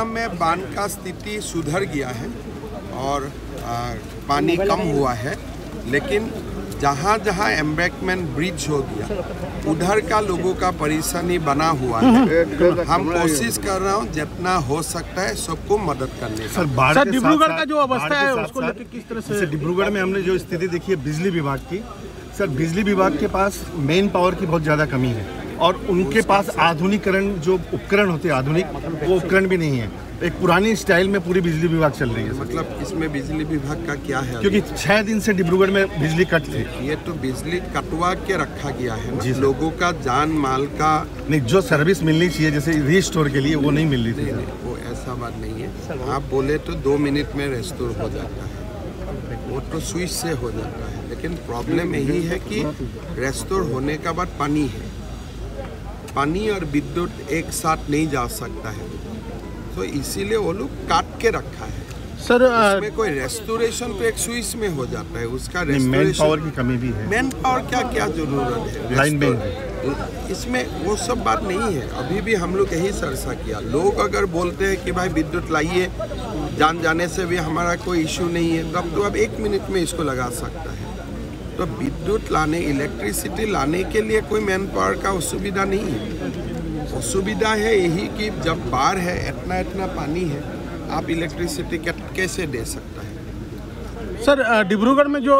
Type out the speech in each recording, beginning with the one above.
असम में बाँध का स्थिति सुधर गया है और आ, पानी कम हुआ है लेकिन जहाँ जहाँ एम्बैकमेंट ब्रिज हो गया उधर का लोगों का परेशानी बना हुआ है। हम कोशिश कर रहा हूँ जितना हो सकता है सबको मदद करने सर बाढ़ सर, डिब्रूगढ़ का जो अवस्था है, उसको किस तरह से- डिब्रूगढ़ में हमने जो स्थिति देखी है बिजली विभाग की। सर बिजली विभाग के पास मेन पावर की बहुत ज़्यादा कमी है। और उनके पास आधुनिकरण जो उपकरण होते हैं आधुनिक वो उपकरण भी नहीं है। एक पुरानी स्टाइल में पूरी बिजली विभाग चल रही है। मतलब इसमें बिजली विभाग का क्या है क्योंकि छह दिन से डिब्रूगढ़ में बिजली कट थी। ये तो बिजली कटवा के रखा गया है ना? जी लोगों का जान माल का नहीं जो सर्विस मिलनी चाहिए जैसे रीस्टोर के लिए वो नहीं मिल रही थी वो ऐसा बात नहीं है। आप बोले तो दो मिनट में रेस्टोर हो जाता है। वो तो स्विच से हो जाता है। लेकिन प्रॉब्लम यही है कि रेस्टोर होने का बाद पानी है। पानी और विद्युत एक साथ नहीं जा सकता है। तो इसीलिए वो लोग काट के रखा है। सर इसमें कोई रेस्टोरेशन तो एक स्विच में हो जाता है उसका मैन पावर की कमी भी है। मैन पावर क्या क्या ज़रूरत है? लाइन Restore- इसमें वो सब बात नहीं है। अभी भी हम लोग यही सरसा किया। लोग अगर बोलते हैं कि भाई विद्युत लाइए जान जाने से भी हमारा कोई इश्यू नहीं है तब तो अब एक मिनट में इसको लगा सकता है। तो विद्युत लाने इलेक्ट्रिसिटी लाने के लिए कोई मैन पावर का असुविधा नहीं है। असुविधा है यही कि जब बाढ़ है इतना इतना पानी है आप इलेक्ट्रिसिटी कैसे दे सकता है? सर डिब्रूगढ़ में जो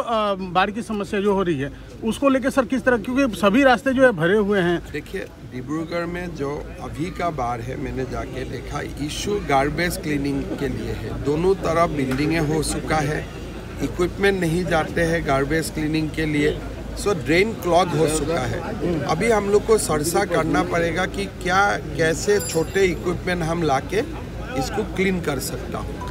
बाढ़ की समस्या जो हो रही है उसको लेके सर किस तरह क्योंकि सभी रास्ते जो है भरे हुए हैं। देखिए डिब्रूगढ़ में जो अभी का बाढ़ है मैंने जाके देखा इशू गार्बेज क्लीनिंग के लिए है। दोनों तरफ़ बिल्डिंगें हो चुका है इक्विपमेंट नहीं जाते हैं गार्बेज क्लीनिंग के लिए सो ड्रेन क्लॉग हो चुका है। अभी हम लोग को सरसा करना पड़ेगा कि क्या, कैसे छोटे इक्विपमेंट हम लाके इसको क्लीन कर सकता हूँ।